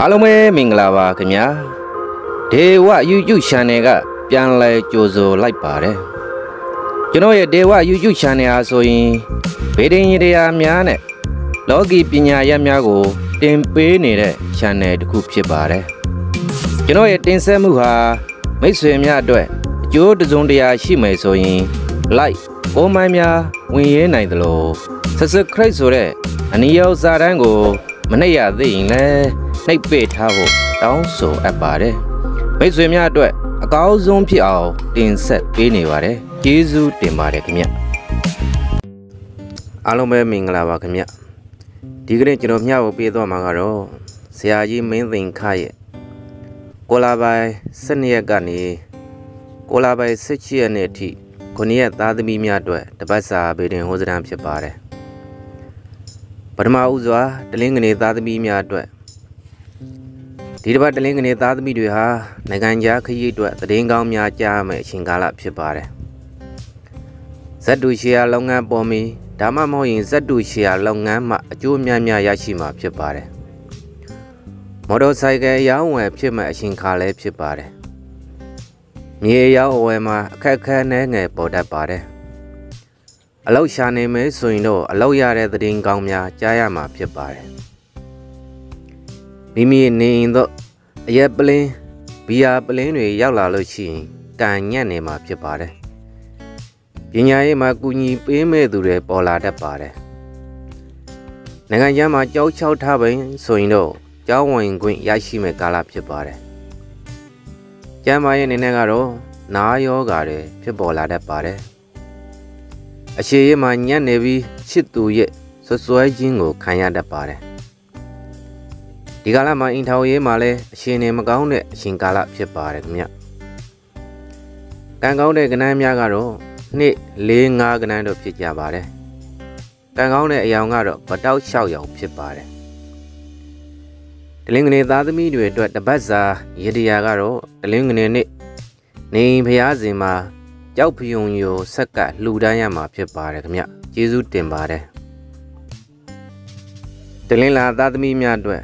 အားလုံးပဲမင်္ဂလာပါခင်ဗျာဒေဝ YouTube Channel ကပြန်လဲကြိုဆိုလိုက်ပါတယ်ကျွန်တော်ရဲ့ဒေဝ YouTube Channel ဟာဆိုရင်ဗေဒင်ရတရားများနဲ့လောကီပညာရပ်များကို တင်ပေးနေတဲ့ Channel တစ်ခုဖြစ်ပါတယ်ကျွန်တော်ရဲ့တင်ဆက်မှုဟာမိတ်ဆွေများအတွက်အကျိုးတစုံတရာရှိမယ်ဆိုရင် like ပုံမှန်များဝင်ရဲနိုင်သလို subscribe ဆိုတဲ့အနည်းရောက်စာတန်းကို မနှိပ်ရသေးရင်လည်း နှိပ်ပေထားဖို့တောင်းဆိုအပ်ပါတယ်မိတ်ဆွေများအတွက်အကောင်းဆုံးဖြစ်အောင်တင်ဆက်ပေးနေပါတယ်ကျေးဇူးတင်ပါတယ်ခင်ဗျအားလုံးပဲမင်္ဂလာပါခင်ဗျဒီကနေ့ကျွန်တော်မျှဝေပေးသွားမှာကတော့ဆရာကြီးမင်းသိန်ခရဲ့ကိုလာပိုင်12ရက်ကနေကိုလာပိုင်17ရက်နေ့အထိခုနှစ်ရက်သားသမီးများအတွက်တပတ်စာဗေဒင်ဟောစတမ်းဖြစ်ပါတယ်ပထမဦးစွာတလင်းကနေသားသမီးများအတွက် ဒီတစ်ပတ်တလင်းကနေသားသမီးတွေဟာနိုင်ငံခြားခရီးအတွက်သတင်းကောင်းများကြားမယ်အချိန်ကာလဖြစ်ပါတယ်ဇက်တူရှီယာလုပ်ငန်းပေါ်မီဒါမှမဟုတ်ရင်ဇက်တူရှီယာလုပ်ငန်းမှအကျိုးများများရရှိမှာဖြစ်ပါတယ်မော်တော်ဆိုင်ကယ်ရောင်းဝယ်ဖြစ်မဲ့အချိန်ခါလည်းဖြစ်ပါတယ်မြေရောက်အဝယ်မှာအခက်အခဲနဲ့ငယ်ပေါ်တတ်ပါတယ်အလောက်ရှာနေမယ်ဆိုရင်တော့အလောက်ရတဲ့သတင်းကောင်းများကြားရမှာဖြစ်ပါတယ် မိမိနေရင်တော့အရက်ပလင်းဘီယာပလင်းတွေရောက်လာလို့ရှိရင်ကံညံ့နေမှာဖြစ်ပါတယ်ပညာရေးမှာကူညီပေးမဲ့သူတွေပေါ်လာတတ်ပါတယ်နိုင်ငံခြားမှာကြောက်ချောက်ထားပင်ဆိုရင်တော့ကျောင်းဝင်ခွင့်ရရှိမဲ့ကာလဖြစ်ပါတယ်ကျမ်းမာရေးအနေနဲ့ကတော့နားယောဂါတွေဖြစ်ပေါ်လာတတ်ပါတယ်။အခြေရမှာညံ့နေပြီးချစ်သူရဲ့ဆွဆွဲခြင်းကိုခံရတတ်ပါတယ်။ ဒီကာလမှာအင်ထောင်ရေးမှာလည်းအရှင်နေမကောင်းတဲ့အရှင်ကာလဖြစ်ပါတယ်ခင်ဗျ။ကံကောင်းတဲ့ကဏ္ဍများကတော့နှစ်၄၅ကဏ္ဍတို့ဖြစ်ကြပါတယ်။ကံကောင်းတဲ့အယောင်ကတော့ဗတောက်၆ယောင်ဖြစ်ပါတယ်တလင်းငနေသားသမီးတွေအတွက်တပတ်စာရတရားကတော့တလင်းငနေနေ့နေဖျားစဉ်မှာကြောက်ဖယုံယိုဆက်ကလှူဒန်းရမှာဖြစ်ပါတယ်ခင်ဗျကျေးဇူးတင်ပါတယ်တလင်းလာသားသမီးများအတွက်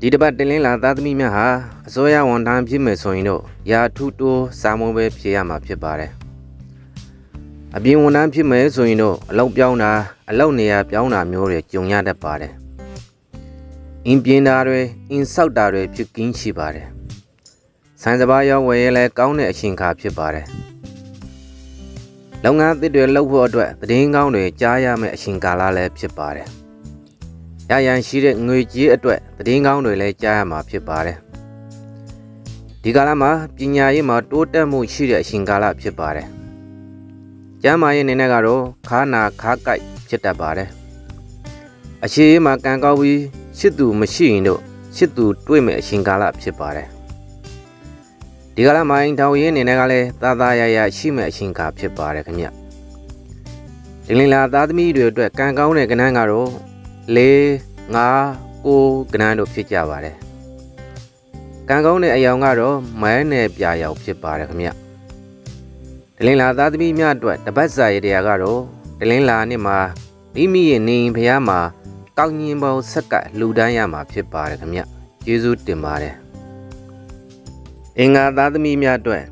ဒီတပတ်တလင်းလာသားသမီးများဟာအစိုးရဝန်ထမ်းဖြစ်မယ်ဆိုရင်တော့ရာထူးတိုးစာမုံပဲဖြေရမှာဖြစ်ပါတယ်အပြင်ဝန်ထမ်းဖြစ်မယ်ဆိုရင်တော့အလောက်ပြောင်းတာအလောက်နေရာပြောင်းတာမျိုးတွေကြုံရတတ်ပါတယ်အင်းပြင်းတာတွေအင်းဆောက်တာတွေဖြစ်ကင်းရှိပါတယ်။ဆိုင်စပါးရောဝယ်ရဲလဲကောင်းတဲ့အရှင်ခါဖြစ်ပါတယ်။လုပ်ငန်းအသစ်တွေလုပ်ဖို့အတွက်သတင်းကောင်းတွေကြားရမယ့်အရှင်ကာလလည်းဖြစ်ပါတယ်။ ရရန်ရှိတဲ့ငွေကြေးအတွက်သတင်းကောင်းတွေလည်းကြားရမှာဖြစ်ပါတယ်။ဒီကာလမှာပညာရေးမှာတိုးတက်မှုရှိတဲ့အရှင်ကာလဖြစ်ပါတယ်။ကျမ်းမာရေးအနေနဲ့ကတော့ခါနာခါကိုက်ဖြစ်တတ်ပါတယ်။အခြေရေးမှာကံကောက်ပြီးချစ်သူမရှိရင်တော့ချစ်သူတွေ့မဲ့အရှင်ကာလဖြစ်ပါတယ်ဒီကလာမိုင်းတောင်ရင်နေနဲ့ကလည်းသာသာရရရှိမဲ့အရှင်ကာဖြစ်ပါတယ်ခင်ဗျဒီလင်လာသားသမီးတွေအတွက်ကံကောင်းတဲ့ကဏ္ဍကတော့ ၄၅၉ကဏ္ဍတို့ဖြစ်ကြပါတယ်ကံကောင်းတဲ့အယောင်ကတော့မဲနယ်ပြာယောင်ဖြစ်ပါတယ်ခင်ဗျဒလင်းလာသားသမီးများအတွက်တပတ်စာရတရားကတော့ဒလင်းလာနှစ်မှာမိမိရဲ့နေရင်ဖျားမှာကောက်ညင်ပေါင်းဆက်ကလှူဒန်းရမှာဖြစ်ပါတယ်ခင်ဗျကျေးဇူးတင်ပါတယ်အင်္ဂါသားသမီးများအတွက်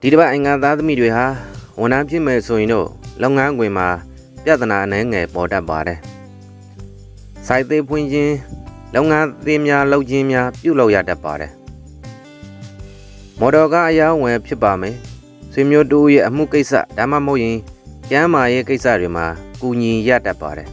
ဒီတစ်ပတ်အင်္ဂါသားသမီးတွေဟာဝန်ထမ်းဖြစ်မယ်ဆိုရင်တော့လုပ်ငန်းခွင်မှာပြဿနာအနှဲငယ်ပေါ်တတ်ပါတယ် စိုက်သေးဖွင့်ခြင်းလုပ်ငန်းသေးများလုပ်ခြင်းများပြုလုပ်ရတတ်ပါတယ်မော်တော်ကားအယောင်းဝယ်ဖြစ်ပါမယ်ဆွေမျိုးတူရဲ့အမှုကိစ္စဒါမှမဟုတ်ရင်ကျမ်းမာရေးကိစ္စတွေမှာကူညီရတတ်ပါတယ်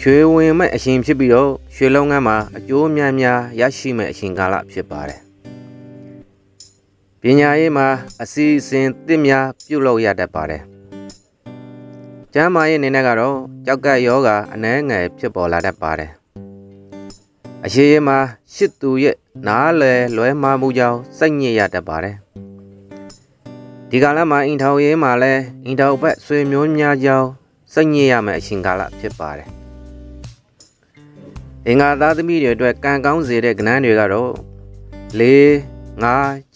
ရွှေဝင်မဲ့အရှင်ဖြစ်ပြီးတော့ရွှေလုံးကမ်းမှာအကျိုးများများရရှိမဲ့အရှင်ကာလဖြစ်ပါတယ်။ပညာရေးမှာအစီအစဉ်သစ်များပြုလုပ်ရတတ်ပါတယ်။ ကျမ်းမာရေးအနေနဲ့ကတော့ကြောက်ကယောဂအနှဲငယ်ဖြစ်ပေါ်လာတတ်ပါတယ်။အရှိရေးမှာရှစ်သူရဲ့နားလည်လွဲမှားမှုကြောင့်စိတ်ညစ်ရတတ်ပါတယ်။ဒီကာလမှာအင်ထောင်ရေးမှာလည်းအင်ထောင်ဘက်ဆွေမျိုးများကြောင်းစိတ်ညစ်ရမယ့်အရှင်ကာလဖြစ်ပါတယ်။အင်္ဂါသားသမီးတွေအတွက်ကံကောင်းစေတဲ့ကဏ္ဍတွေကတော့၄၅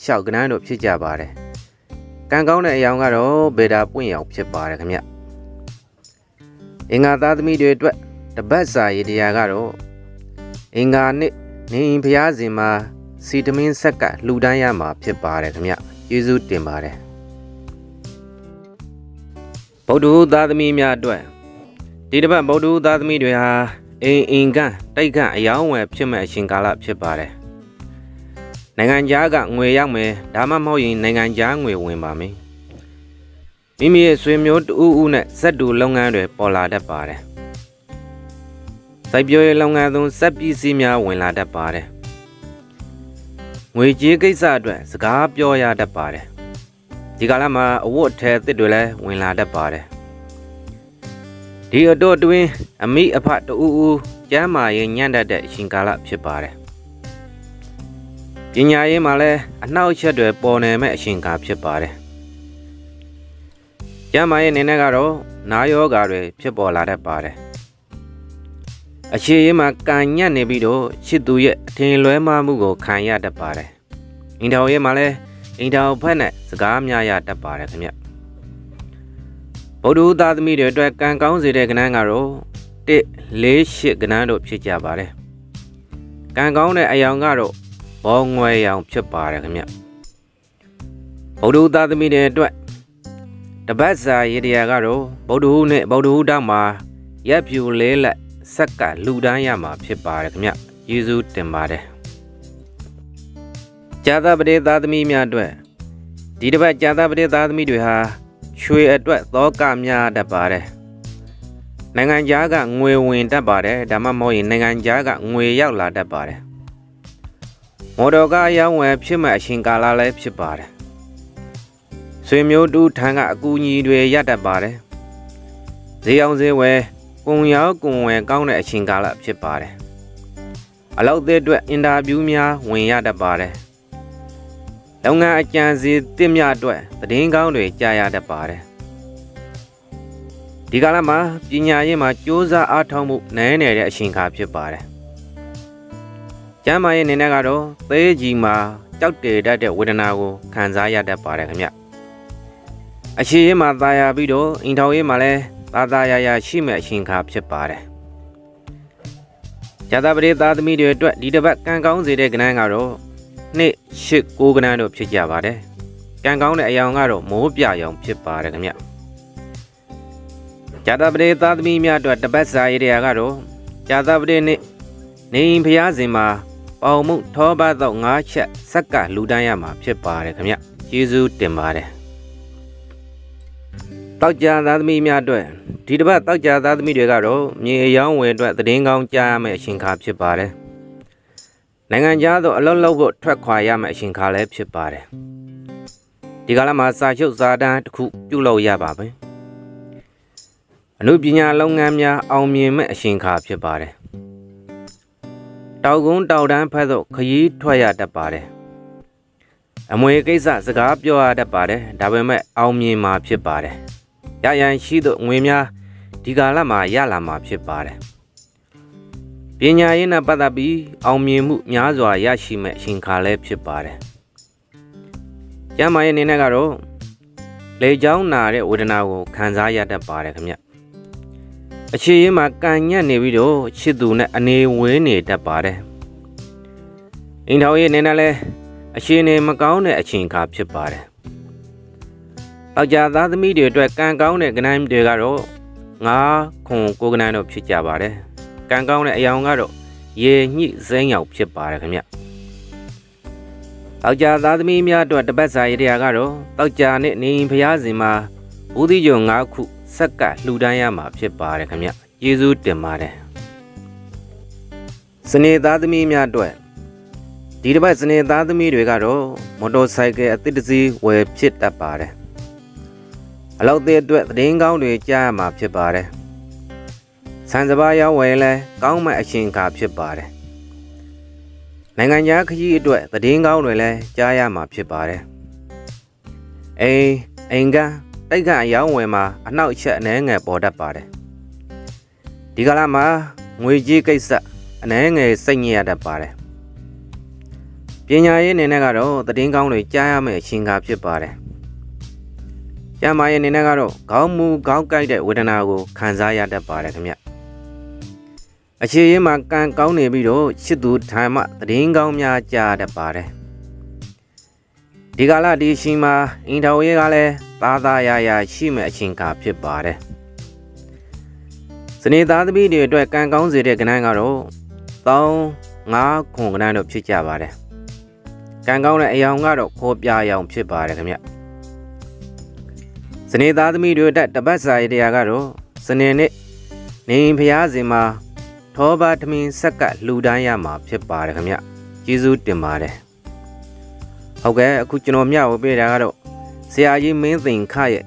၆ကဏ္ဍတို့ဖြစ်ကြပါတယ်ကံကောင်းတဲ့အယောင်ကတော့ဘေတာပွင့်ရောင်ဖြစ်ပါတယ်ခင်ဗျ အင်္ဂါသားသမီးတွေအတွက်တပတ်စာရည်တရားကတော့အင်္ဂါနှစ်နေရင်ဘုရားရှင်မှာစီတမင်းဆက်ကလှူဒန်းရမှာဖြစ်ပါတယ်ခင်ဗျကျေးဇူးတင်ပါတယ်ဗုဒ္ဓဟူသားသမီးများအတွက်ဒီတစ်ပတ်ဗုဒ္ဓဟူသားသမီးတွေဟာအိမ်အင်ကန်တိုက်ကန်အယောင်းဝယ်ဖြစ်မဲ့အချိန်ကာလဖြစ်ပါတယ်နိုင်ငံခြားကငွေရောက်မယ်ဒါမှမဟုတ်ရင်နိုင်ငံခြားငွေဝင်ပါမယ် မိမိရဲ့ဆွေမျိုးတူဦးနဲ့ဇက်တူလုပ်ငန်းတွေပေါ်လာတတ်ပါတယ်စိုက်ပျိုးရေးလုပ်ငန်းသုံးစက်ပစ္စည်းများဝင်လာတတ်ပါတယ်ငွေကြေးကိစ္စအတွက်စကားပြောရတတ်ပါတယ်ဒီကာလမှာအဝတ်အထည်အသစ်တွေလည်းဝင်လာတတ်ပါတယ်ဒီအတော့တွင်အမိအဖတူဦးကျမ်းမာရေးညံ့တတ်တဲ့အချိန်ကာလဖြစ်ပါတယ်ပညာရေးမှာလည်းအနှောက်အယှက်တွေပေါ်နေမဲ့အချိန်ကာဖြစ်ပါတယ် ကျမ်းမာရေးအနေနဲ့ကတော့နာယောဂါတွေဖြစ်ပေါ်လာတတ်ပါတယ်အခြေရေးမှာကံညံ့နေပြီးတော့ချစ်သူရဲ့အထင်လွဲမှားမှုကိုခံရတတ်ပါတယ်။အင်တောင်ရဲ့မှာလည်းအင်တောင်ဖက်နဲ့စကားများရတတ်ပါတယ်ခင်ဗျ။ဗုဒ္ဓသားသမီးတွေအတွက်ကံကောင်းစေတဲ့ကဏ္ဍကတော့1 4 8ကဏ္ဍတို့ဖြစ်ကြပါတယ်။ကံကောင်းတဲ့အယောင်ကတော့ဘောငွယ်ရောင်ဖြစ်ပါတယ်ခင်ဗျ။ဗုဒ္ဓသားသမီးတွေအတွက် တပတ်စာရေတရာကတော့ဗုဒ္ဓဟူးနဲ့ဗုဒ္ဓဟူးတောက်မှာရက်ပြူလေးလက်ဆက်ကလူတန်းရမှာဖြစ်ပါတယ်ခင်ဗျယေရှုတင်ပါတယ်ဇာသပတိသားသမီးများအတွက်ဒီတစ်ပတ်ဇာသပတိသားသမီးတွေဟာရွှေအတွက်သောကများတတ်ပါတယ်နိုင်ငံခြားကငွေဝင်တတ်ပါတယ်ဒါမှမဟုတ်ရင်နိုင်ငံခြားကငွေရောက်လာတတ်ပါတယ်မော်တော်ကားရောင်းဝယ်ဖြစ်မဲ့အရှင်ကာလလည်းဖြစ်ပါတယ် ဆွေမျိုးတူထံကအကူအညီတွေရတတ်ပါတယ်ဈေးအောင်ဈေးဝယ်ကုံရောက်ကုံဝယ်ကောင်းတဲ့အချိန်ကာလဖြစ်ပါတယ်။အလောက်တဲ့အတွက်အင်တာဗျူးများဝင်ရတတ်ပါတယ်။လုပ်ငန်းအကြံစီတစ်မြအတွက်သတင်းကောင်းတွေကြားရတတ်ပါတယ်။ဒီကာလမှာပညာရေးမှာစ조사အားထုတ်မှုနည်းနေတဲ့အချိန်ကာဖြစ်ပါတယ်။ကျမ်းမာရေးအနေနဲ့ကတော့သဲကြီးမှာကြောက်တည်တတ်တဲ့ဝေဒနာကိုခံစားရတတ်ပါတယ်ခင်ဗျ။ အရှိရေးမှာသာယာပြီးတော့အိမ်ထောင်ရေးမှာလည်းသာသာယာယာရှိမဲ့အရှင်ခါဖြစ်ပါတယ်။ယသာပတိသားသမီးတွေအတွက်ဒီတစ်ပတ်ကံကောင်းစေတဲ့ကဏ္ဍကတော့နှစ်ရှစ်ကိုကဏ္ဍတို့ဖြစ်ကြပါတယ်။ကံကောင်းတဲ့အယောင်ကတော့မိုးပြရောင်ဖြစ်ပါတယ်ခင်ဗျ။ယသာပတိသားသမီးများအတွက်တပတ်စာရေးတဲ့ဟာကတော့ယသာပတိနှစ်နေရင်ဖျားစင်မှာပေါင်မှုထောပတ်တော့၅ချက်ဆက်ကလူတန်းရမှာဖြစ်ပါတယ်ခင်ဗျ။ယေရှုတင်ပါတယ်။ တောက်ကြသားသမီးများအတွက်ဒီတစ်ပတ်တောက်ကြသားသမီးတွေကတော့မြေအယောင်းဝယ်အတွက်သတင်းကောင်းကြားရမယ့်အချိန်ခါဖြစ်ပါတယ်။နိုင်ငံခြားသို့အလုပ်လုပ်ဖို့ထွက်ခွာရမယ့်အချိန်ခါလည်းဖြစ်ပါတယ်။ဒီကာလမှာစာချုပ်စာတမ်းတစ်ခုပြုလုပ်ရပါမယ်။အမှုပညာလုပ်ငန်းများအောင်မြင်မဲ့အချိန်ခါဖြစ်ပါတယ်။တောက်ကုန်းတောက်တန်းဖက်သို့ခရီးထွက်ရတတ်ပါတယ်။အမွေကိစ္စစကားပြောရတတ်ပါတယ်။ဒါပေမဲ့အောင်မြင်မှာဖြစ်ပါတယ်။ ရရန်ရှိသောငွေများဒီကာလမှာရလာမှာဖြစ်ပါတယ်။ပညာရေးနဲ့ပတ်သက်ပြီးအောင်မြင်မှုများစွာရရှိမဲ့အချိန်ခါလည်းဖြစ်ပါတယ်။ကျမ်းမာရေးအနေနဲ့ကတော့လေချောင်းနာတဲ့ဝေဒနာကိုခံစားရတတ်ပါတယ်ခင်ဗျ။အခြေရေးမှာကံညက်နေပြီးတော့ချစ်သူနဲ့အနေဝင်းနေတတ်ပါတယ်။အိမ်ထောင်ရေးအနေနဲ့လည်းအခြေအနေမကောင်းတဲ့အချိန်ခါဖြစ်ပါတယ် တောက်ကြသားသမီးတွေအတွက်ကံကောင်းတဲ့ကဏ္ဍတွေကတော့ငါးခွန်ကိုကဏ္ဍတို့ဖြစ်ကြပါတယ်ကံကောင်းတဲ့အယောင်ကတော့ရေညှိစိမ့်ရောက်ဖြစ်ပါတယ်ခင်ဗျတောက်ကြသားသမီးများအတွက်တပတ်စာရတရားကတော့တောက်ကြနဲ့နေရင်ဖျားစင်မှာဦးသီးကျော်၅ခုဆက်ကလှူဒန်းရမှာဖြစ်ပါတယ်ခင်ဗျယေရှုတင်ပါတယ်စနေသားသမီးများအတွက်ဒီတစ်ပတ်စနေသားသမီးတွေကတော့မော်တော်ဆိုင်ကယ်အသစ်တစ်စီးဝယ်ဖြစ်တတ်ပါတယ် အလောက်သေးအတွက်သတင်းကောင်းတွေကြားရမှာဖြစ်ပါတယ်။ဆန်စပါးရောက်ဝယ်လဲကောင်းမဲ့အရှင်ကာဖြစ်ပါတယ်။နိုင်ငံခြားခရီးအတွက်သတင်းကောင်းတွေလည်းကြားရမှာဖြစ်ပါတယ်။အိမ်အိမ်ကတိုက်ကအယောင်းဝယ်မှာအနောက်ချက်အနှဲငယ်ပေါ်တတ်ပါတယ်။ဒီကလာမှာငွေကြေးကိစ္စအနှဲငယ်စိတ်ညစ်ရတတ်ပါတယ်။ပညာရေးအနေနဲ့ကတော့သတင်းကောင်းတွေကြားရမယ့်အရှင်ကာဖြစ်ပါတယ်။ ကျမ်းမာရေးအနေနဲ့ကတော့ခေါင်းမူခေါင်းကိုက်တဲ့ဝေဒနာကိုခံစားရတတ်ပါတယ်ခင်ဗျအခြေရင်းမှာကံကောင်းနေပြီးတော့ချစ်သူထိုင်မှသတင်းကောင်းများကြားတတ်ပါတယ်ဒီကလာဒီရှိမှာအင်တော်ရဲကလည်းသာသာရရရှိမဲ့အချိန်ကာဖြစ်ပါတယ်စနေသားသမီးတွေအတွက်ကံကောင်းစေတဲ့ကဏ္ဍကတော့တောင်းငါးခွန်ကဏ္ဍတို့ဖြစ်ကြပါတယ်ကံကောင်းတဲ့အယောင်ကတော့ခေါ်ပြအယောင်ဖြစ်ပါတယ်ခင်ဗျ စနေသားသမီးတွေအတွက်တပတ်စာရတရားကတော့စနေနေ့နေဖျားစင်မှာထောပါထမင်းဆက်ကလှူဒန်းရမှာဖြစ်ပါတယ်ခင်ဗျကျေးဇူးတင်ပါတယ်ဟုတ်ကဲ့အခုကျွန်တော်မျှဝေပေးတာကတော့ဆရာကြီးမင်းသိန်ခရဲ့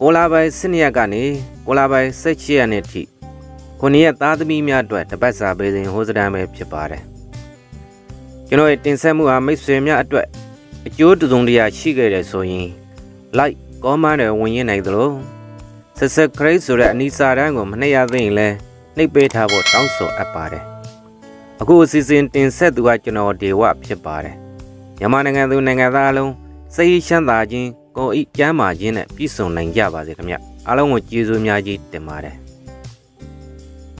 ကိုလာပိုင်စနေရက်ကနေကိုလာပိုင်စိတ်ချရက်နေ့ထိခုနှစ်ရက်သားသမီးများအတွက်တပတ်စာပေးစဉ်ဟိုးစတမ်းပဲဖြစ်ပါတယ်ကျွန်တော်ရဲ့တင်ဆက်မှုဟာမိတ်ဆွေများအတွက်အကျိုးတစုံတရာရှိခဲ့တယ်ဆိုရင် like comment တွေဝင်ရနိုင်သလိုဆက်ဆက် crate ဆိုတဲ့အနီစာတန်းကိုမနှိပ်ရသေးရင်လည်းနှိပ်ပေးထားဖို့တောင်းဆိုအပ်ပါတယ်အခုအစီအစဉ်တင်ဆက်သူကကျွန်တော်ဒေဝဖြစ်ပါတယ်မြန်မာနိုင်ငံသူနိုင်ငံသားအလုံးစိတ်ချမ်းသာခြင်းကိုယ်ဤကျမ်းမာခြင်းနဲ့ပြည့်စုံနိုင်ကြပါစေခင်ဗျအားလုံးကိုကျေးဇူးများကြီးတင်ပါတယ်